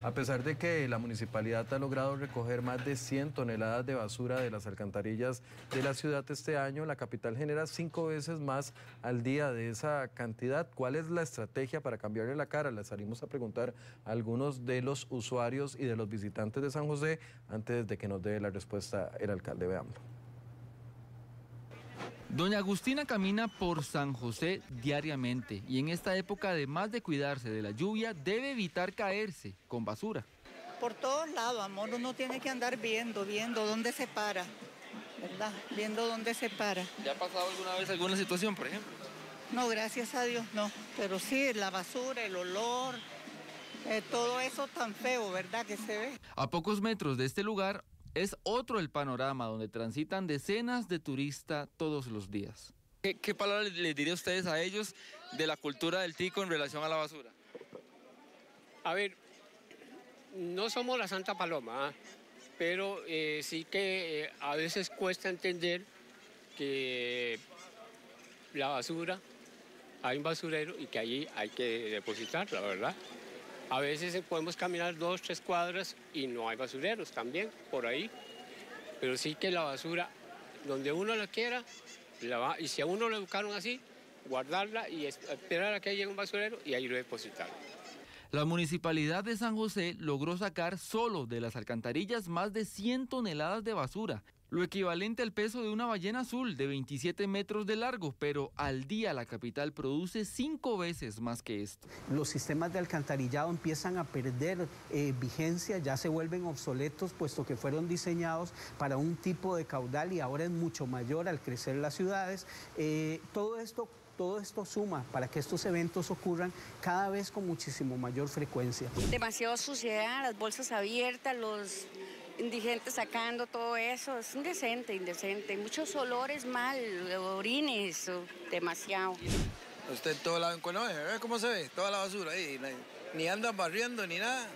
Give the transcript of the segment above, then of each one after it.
A pesar de que la municipalidad ha logrado recoger más de 100 toneladas de basura de las alcantarillas de la ciudad este año, la capital genera cinco veces más al día de esa cantidad. ¿Cuál es la estrategia para cambiarle la cara? Le salimos a preguntar a algunos de los usuarios y de los visitantes de San José antes de que nos dé la respuesta el alcalde. Veámoslo. Doña Agustina camina por San José diariamente y en esta época, además de cuidarse de la lluvia, debe evitar caerse con basura. Por todos lados, amor, uno tiene que andar viendo, viendo dónde se para, ¿verdad? Viendo dónde se para. ¿Ya ha pasado alguna vez alguna situación, por ejemplo? No, gracias a Dios, no. Pero sí, la basura, el olor, eh, todo eso tan feo, ¿verdad? Que se ve. A pocos metros de este lugar, es otro el panorama donde transitan decenas de turistas todos los días. ¿Qué, palabras les diría ustedes a ellos de la cultura del tico en relación a la basura? A ver, no somos la Santa Paloma, ¿ah? pero eh, sí que eh, a veces cuesta entender que la basura, hay un basurero y que allí hay que depositarla, ¿verdad? A veces podemos caminar dos, tres cuadras y no hay basureros también por ahí. Pero sí que la basura, donde uno la quiera, la va, y si a uno lo educaron así, guardarla y esperar a que llegue un basurero y ahí lo depositar. La municipalidad de San José logró sacar solo de las alcantarillas más de 100 toneladas de basura lo equivalente al peso de una ballena azul de 27 metros de largo, pero al día la capital produce cinco veces más que esto. Los sistemas de alcantarillado empiezan a perder eh, vigencia, ya se vuelven obsoletos, puesto que fueron diseñados para un tipo de caudal y ahora es mucho mayor al crecer las ciudades. Eh, todo esto todo esto suma para que estos eventos ocurran cada vez con muchísimo mayor frecuencia. Demasiada suciedad, las bolsas abiertas, los indigentes sacando todo eso, es indecente, indecente. Muchos olores mal, orines, demasiado. Usted todo lado conoce, ¿ve cómo se ve? Toda la basura ahí, ni andan barriendo ni nada.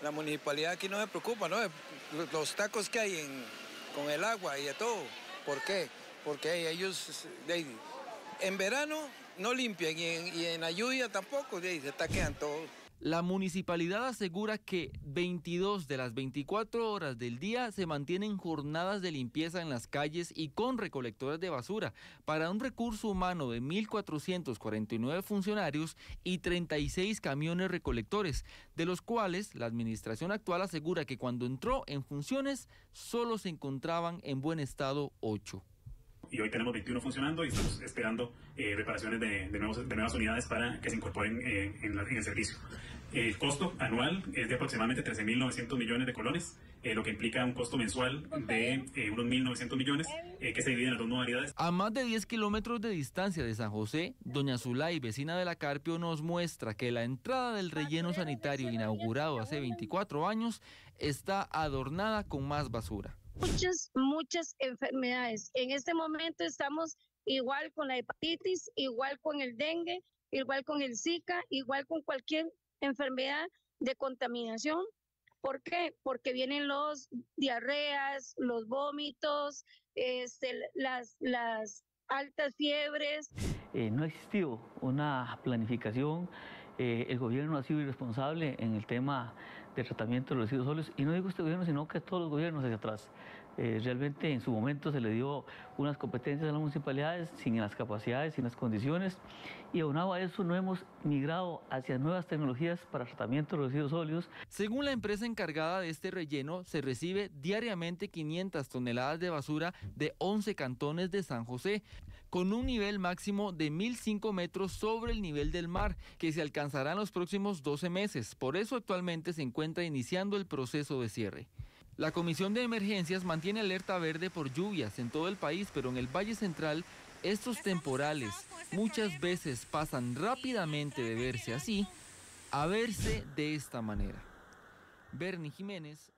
La municipalidad aquí no se preocupa, ¿no? Los tacos que hay con el agua y de todo. ¿Por qué? Porque ellos en verano no limpian y en, la lluvia tampoco, se taquean todo. La municipalidad asegura que 22 de las 24 horas del día se mantienen jornadas de limpieza en las calles y con recolectores de basura para un recurso humano de 1.449 funcionarios y 36 camiones recolectores, de los cuales la administración actual asegura que cuando entró en funciones solo se encontraban en buen estado 8 y hoy tenemos 21 funcionando y estamos esperando eh, reparaciones de, de, nuevos, de, nuevas unidades para que se incorporen eh, en, el servicio. El costo anual es de aproximadamente 13.900 millones de colones, eh, lo que implica un costo mensual de unos 1.900 millones que se dividen en las dos modalidades. A más de 10 kilómetros de distancia de San José, Doña Zulay, vecina de la Carpio, nos muestra que la entrada del relleno sanitario inaugurado hace 24 años está adornada con más basura muchas, muchas enfermedades. En este momento estamos igual con la hepatitis, igual con el dengue, igual con el Zika, igual con cualquier enfermedad de contaminación. ¿Por qué? Porque vienen los diarreas, los vómitos, este, las, altas fiebres. Eh, no ha existido una planificación, eh, el gobierno ha sido irresponsable en el tema de tratamiento de los residuos sólidos, y no digo este gobierno, sino que todos los gobiernos hacia atrás. Eh, realmente en su momento se le dio unas competencias a las municipalidades sin las capacidades, sin las condiciones, y aunado a eso no hemos migrado hacia nuevas tecnologías para tratamiento de los residuos sólidos. Según la empresa encargada de este relleno, se recibe diariamente 500 toneladas de basura de 11 cantones de San José, con un nivel máximo de 1.005 metros sobre el nivel del mar, que se alcanzará en los próximos 12 meses. Por eso actualmente se encuentra iniciando el proceso de cierre. La Comisión de Emergencias mantiene alerta verde por lluvias en todo el país, pero en el Valle Central estos temporales muchas veces pasan rápidamente de verse así a verse de esta manera. Bernie Jiménez.